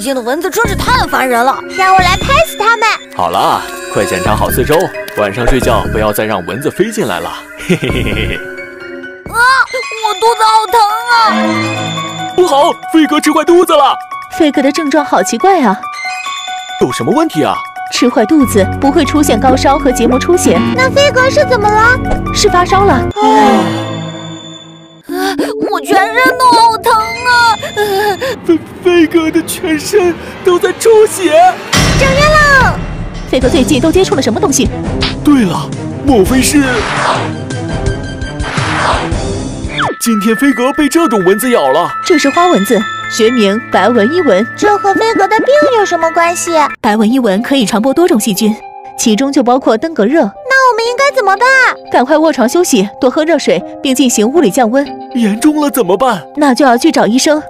近的蚊子真是太烦人了，让我来拍死它们。好了，快检查好四周，晚上睡觉不要再让蚊子飞进来了。嘿嘿嘿嘿嘿。啊，我肚子好疼啊！不好，飞哥吃坏肚子了。飞哥的症状好奇怪啊，有什么问题啊？吃坏肚子不会出现高烧和结膜出血，那飞哥是怎么了？是发烧了。啊我全身都好疼啊！飞飞哥的全身都在出血，找人了！飞哥最近都接触了什么东西？对了，莫非是今天飞哥被这种蚊子咬了？这是花蚊子，学名白纹伊蚊。这和飞哥的病有什么关系？白纹伊蚊可以传播多种细菌，其中就包括登革热。那我们应该怎么办？赶快卧床休息，多喝热水，并进行物理降温。严重了怎么办？那就要去找医生。